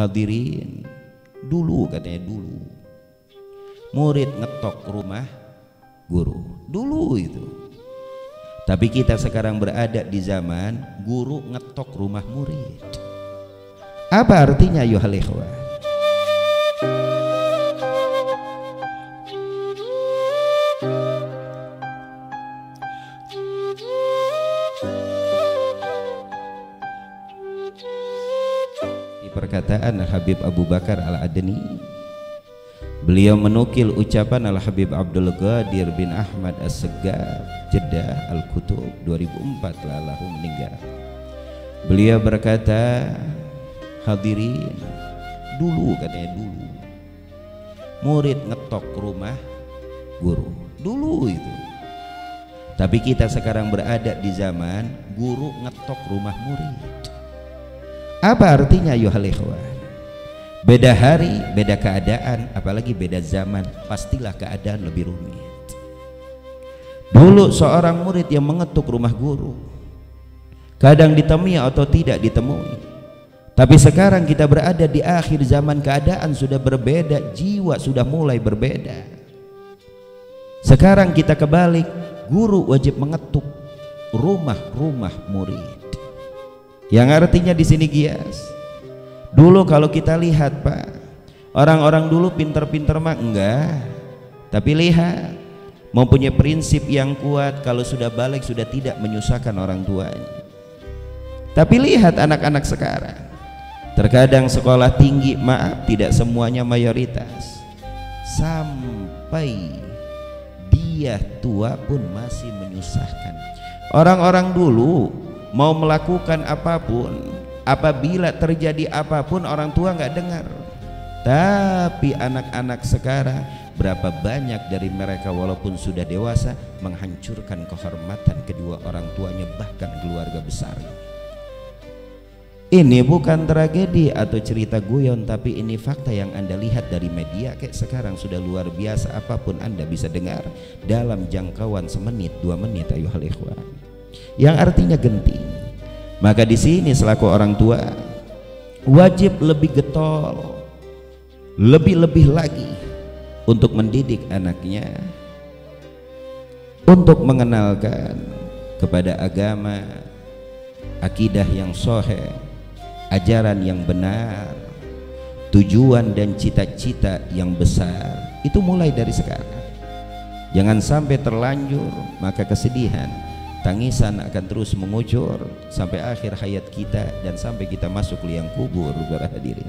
hadirin dulu katanya dulu. Murid ngetok rumah guru dulu itu. Tapi kita sekarang berada di zaman guru ngetok rumah murid. Apa artinya yuhal perkataan Habib Abu Bakar Al-Adni. Beliau menukil ucapan Al-Habib Abdul Qadir bin Ahmad As-Segaf Jeddah Al-Kutub 2004 lalu meninggal. Beliau berkata hadirin dulu katanya dulu murid ngetok rumah guru dulu itu. Tapi kita sekarang berada di zaman guru ngetok rumah murid apa artinya yuhal ikhwan beda hari beda keadaan apalagi beda zaman pastilah keadaan lebih rumit. Dulu seorang murid yang mengetuk rumah guru kadang ditemui atau tidak ditemui. Tapi sekarang kita berada di akhir zaman keadaan sudah berbeda jiwa sudah mulai berbeda. Sekarang kita kebalik guru wajib mengetuk rumah-rumah murid yang artinya di sini gias. Dulu kalau kita lihat pak orang-orang dulu pinter-pinter mah enggak. Tapi lihat mempunyai prinsip yang kuat kalau sudah balik sudah tidak menyusahkan orang tuanya. Tapi lihat anak-anak sekarang. Terkadang sekolah tinggi maaf tidak semuanya mayoritas. Sampai dia tua pun masih menyusahkan. Orang-orang dulu mau melakukan apa pun apabila terjadi apa pun orang tua nggak dengar. Tapi anak-anak sekarang berapa banyak dari mereka walaupun sudah dewasa menghancurkan kehormatan kedua orang tuanya bahkan keluarga besar ini bukan tragedi atau cerita guyon tapi ini fakta yang anda lihat dari media kayak sekarang sudah luar biasa apa pun anda bisa dengar dalam jangkauan semenit dua menit ayuhal ikhwan yang artinya genting. Maka di sini selaku orang tua wajib lebih getol lebih-lebih lagi untuk mendidik anaknya untuk mengenalkan kepada agama akidah yang soheh ajaran yang benar tujuan dan cita-cita yang besar. Itu mulai dari sekarang. Jangan sampai terlanjur maka kesedihan tangisan akan terus mengucur sampai akhir hayat kita dan sampai kita masuk liang kubur para hadirin